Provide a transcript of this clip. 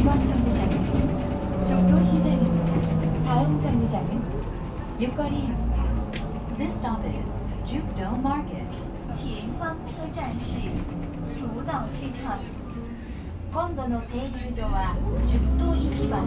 이번 정류장은 종도 시장입니다. 다음 정류장은 육거리입니다. This stop is Jukdo Market. 前方车站是竹岛市场。今度の停留所は熟都市場